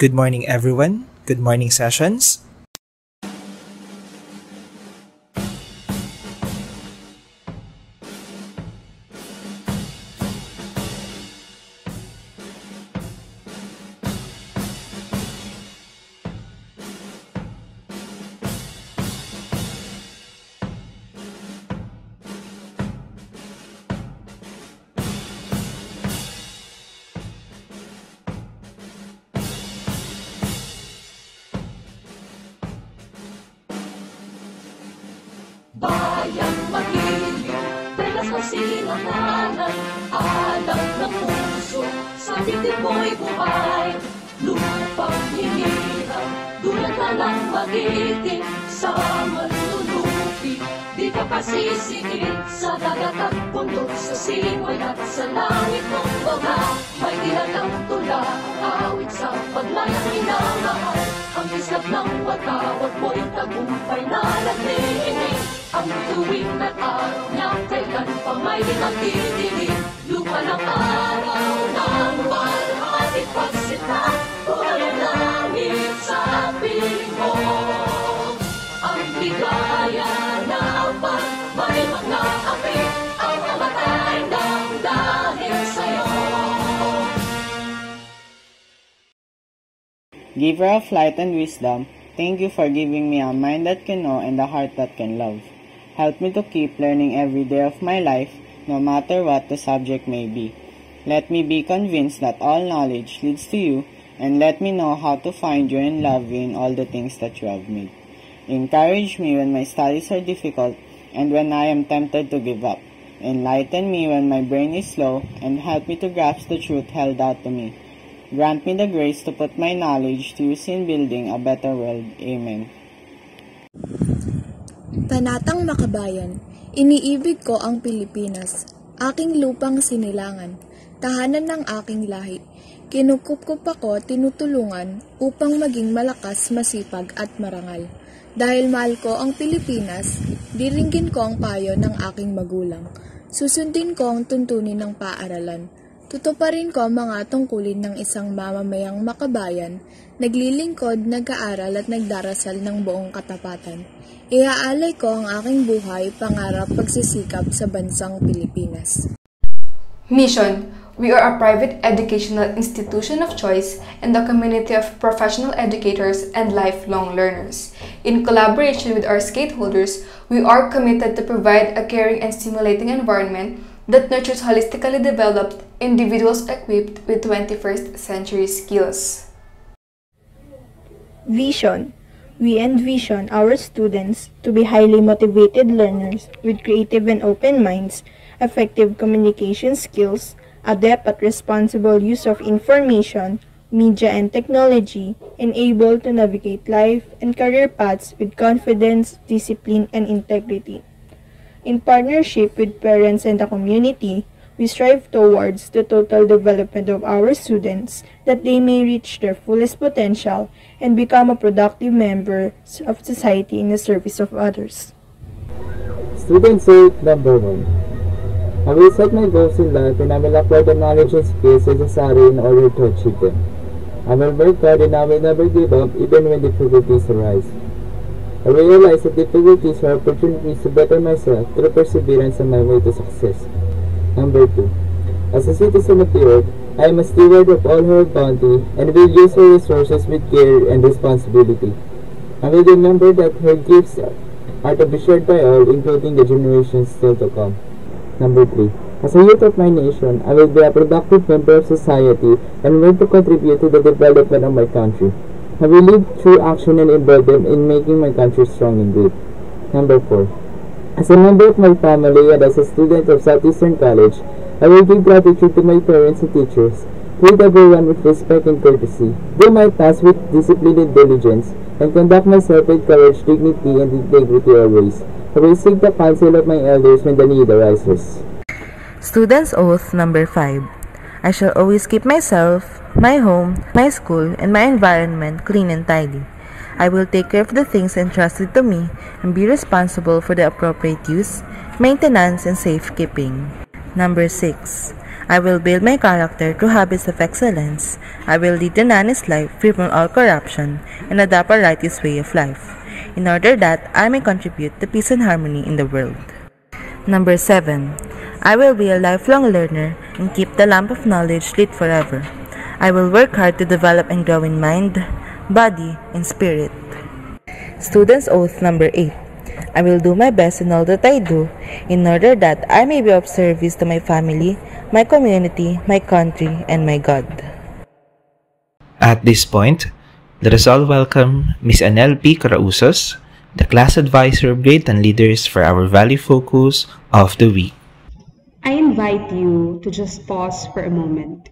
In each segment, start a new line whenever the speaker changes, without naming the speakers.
Good morning, everyone. Good morning, sessions.
kasilahanan Alam na puso sa dibdib mo'y buhay. Lupang hinirang, dulatan ang magiting sa mundo di ka pasisigil Sa dagat at bundok, sa simoy at sa langit mong mga May dilalang tula, awit sa paglayang minamahal Ang islap ng watawat mo'y tagumpay na nagnihinig ang tuwing at araw niya kailan pa may nagtitingin Lupa ng araw
Giver of light and wisdom, thank you for giving me a mind that can know and a heart that can love. Help me to keep learning every day of my life, no matter what the subject may be. Let me be convinced that all knowledge leads to you, and let me know how to find you and love you in all the things that you have made. Encourage me when my studies are difficult and when I am tempted to give up. Enlighten me when my brain is slow, and help me to grasp the truth held out to me. Grant me the grace to put my knowledge to use in building a better world. Amen.
Panatang Makabayan, iniibig ko ang Pilipinas, aking lupang sinilangan, tahanan ng aking lahi. Kinukupkup ako tinutulungan upang maging malakas, masipag at marangal. Dahil mahal ko ang Pilipinas, diringgin ko ang payo ng aking magulang. Susundin ko ang tuntunin ng paaralan. Tutuparin ko ang mga tungkulin ng isang mamamayang makabayan, naglilingkod, nag-aaral at nagdarasal ng buong katapatan. Iaalay ko ang aking buhay, pangarap, pagsisikap sa bansang Pilipinas.
Mission We are a private educational institution of choice and a community of professional educators and lifelong learners. In collaboration with our stakeholders, we are committed to provide a caring and stimulating environment that nurtures holistically developed individuals equipped with 21st century skills.
Vision We envision our students to be highly motivated learners with creative and open minds, effective communication skills, adept at responsible use of information, media and technology, and able to navigate life and career paths with confidence, discipline, and integrity. In partnership with parents and the community, we strive towards the total development of our students that they may reach their fullest potential and become a productive member of society in the service of others.
Student Aid Number 1 I will set my goals in life and I will apply the knowledge and skills necessary in order to achieve them. I will work hard and I will never give up even when difficulties arise. I realize that difficulties are opportunities to better myself through perseverance on my way to success. Number 2. As a citizen of the earth, I am a steward of all her bounty and will use her resources with care and responsibility. I will remember that her gifts are to be shared by all, including the generations still to come. Number 3. As a youth of my nation, I will be a productive member of society and work to contribute to the development of my country. I lead through action and involve them in making my country strong and great. Number 4. As a member of my family and as a student of Southeastern College, I will give gratitude to my parents and teachers, treat everyone with respect and courtesy, do my tasks with discipline and diligence, and conduct myself with courage, dignity, and integrity always. I will seek the counsel of my elders when the need arises.
Student's Oath Number 5 I shall always keep myself, my home, my school, and my environment clean and tidy. I will take care of the things entrusted to me and be responsible for the appropriate use, maintenance, and safekeeping. Number 6 I will build my character through habits of excellence. I will lead an honest life free from all corruption and adopt a righteous way of life, in order that I may contribute to peace and harmony in the world. Number 7. I will be a lifelong learner and keep the lamp of knowledge lit forever. I will work hard to develop and grow in mind, body, and spirit. Student's Oath Number 8. I will do my best in all that I do in order that I may be of service to my family, my community, my country, and my God.
At this point, let us all welcome Ms. Anel P. Carausos, the class advisor of grade and leaders for our value focus of the week.
I invite you to just pause for a moment.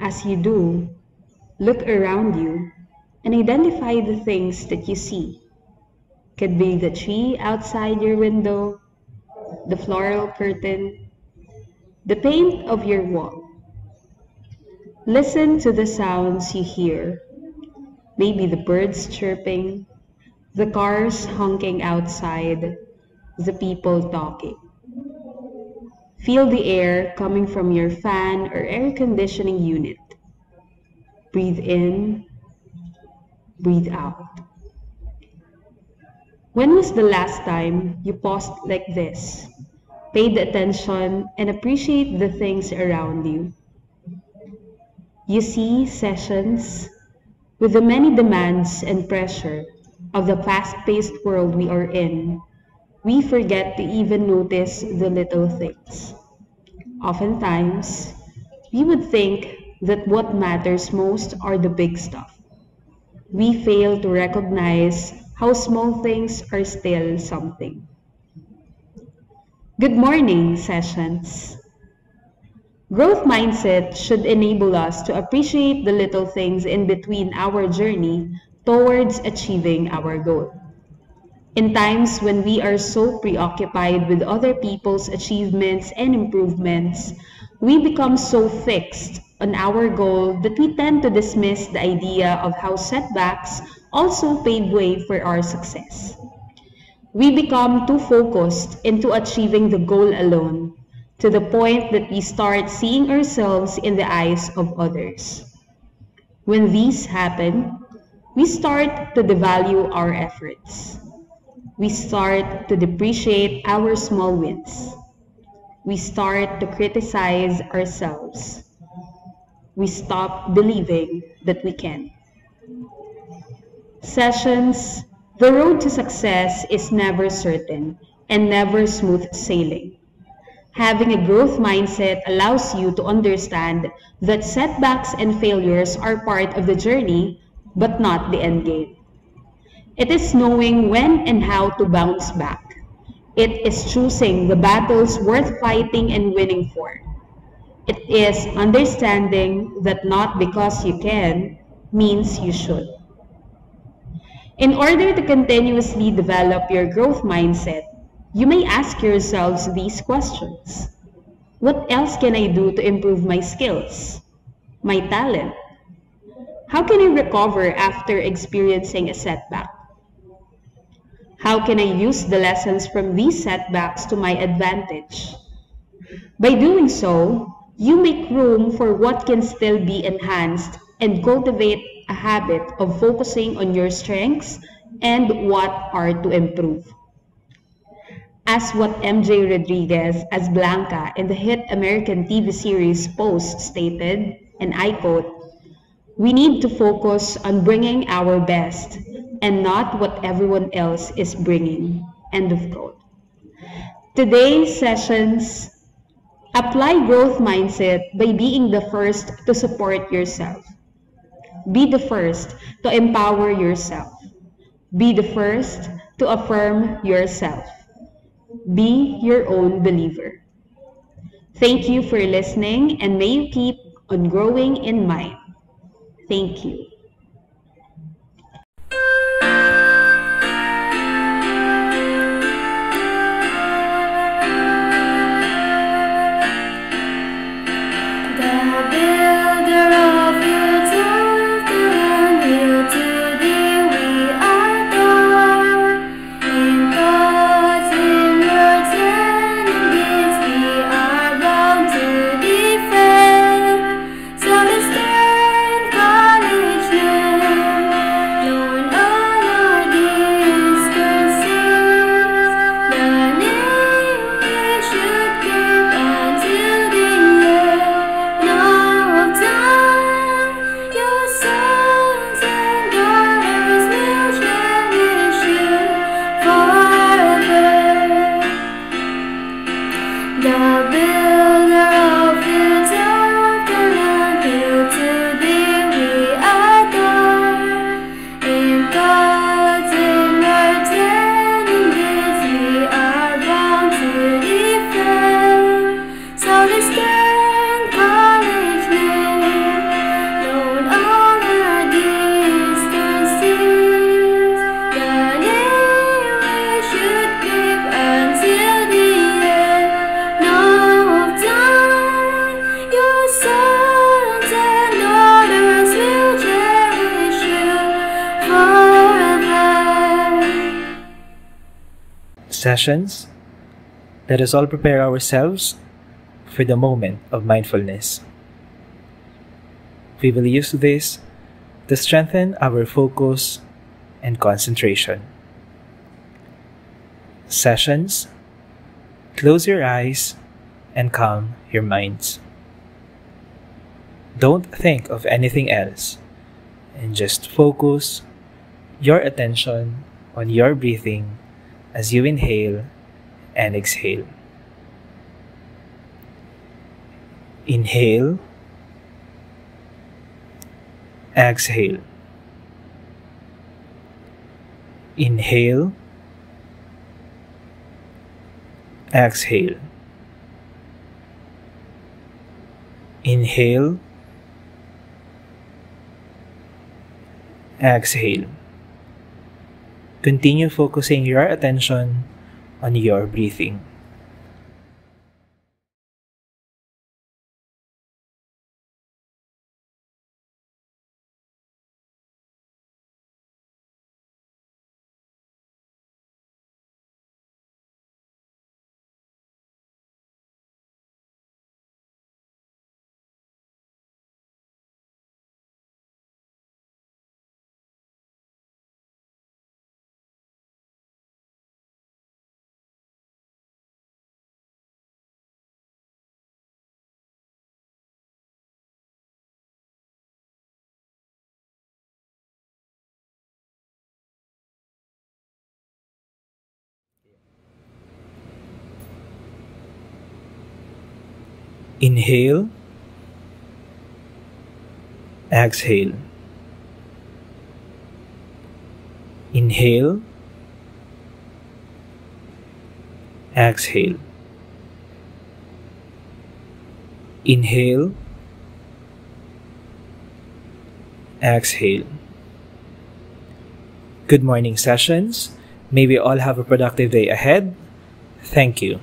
As you do, look around you and identify the things that you see. Could be the tree outside your window, the floral curtain, the paint of your wall. Listen to the sounds you hear. Maybe the birds chirping, the cars honking outside, the people talking. Feel the air coming from your fan or air conditioning unit. Breathe in, breathe out. When was the last time you paused like this, paid attention, and appreciate the things around you? You see sessions with the many demands and pressure of the fast-paced world we are in, we forget to even notice the little things. Oftentimes, we would think that what matters most are the big stuff. We fail to recognize how small things are still something. Good morning, sessions. Growth mindset should enable us to appreciate the little things in between our journey towards achieving our goal. In times when we are so preoccupied with other people's achievements and improvements, we become so fixed on our goal that we tend to dismiss the idea of how setbacks also pave way for our success. We become too focused into achieving the goal alone to the point that we start seeing ourselves in the eyes of others. When these happen, we start to devalue our efforts. We start to depreciate our small wins. We start to criticize ourselves. We stop believing that we can. Sessions, the road to success is never certain and never smooth sailing. Having a growth mindset allows you to understand that setbacks and failures are part of the journey, but not the end game. It is knowing when and how to bounce back. It is choosing the battles worth fighting and winning for. It is understanding that not because you can means you should. In order to continuously develop your growth mindset, you may ask yourselves these questions. What else can I do to improve my skills, my talent? How can I recover after experiencing a setback? How can I use the lessons from these setbacks to my advantage? By doing so, you make room for what can still be enhanced and cultivate a habit of focusing on your strengths and what are to improve. As what MJ Rodriguez as Blanca in the hit American TV series Pose stated, and I quote, we need to focus on bringing our best and not what everyone else is bringing. End of quote. Today's sessions apply growth mindset by being the first to support yourself. Be the first to empower yourself. Be the first to affirm yourself. Be your own believer. Thank you for listening and may you keep on growing in mind. Thank you.
Sessions, let us all prepare ourselves for the moment of mindfulness. We will use this to strengthen our focus and concentration. Sessions, close your eyes and calm your minds. Don't think of anything else and just focus your attention on your breathing as you inhale and exhale. Inhale, exhale. Inhale, exhale. Inhale, exhale. Continue focusing your attention on your breathing. Inhale, exhale. Inhale, exhale. Inhale, exhale. Good morning, sessions. May we all have a productive day ahead.
Thank you.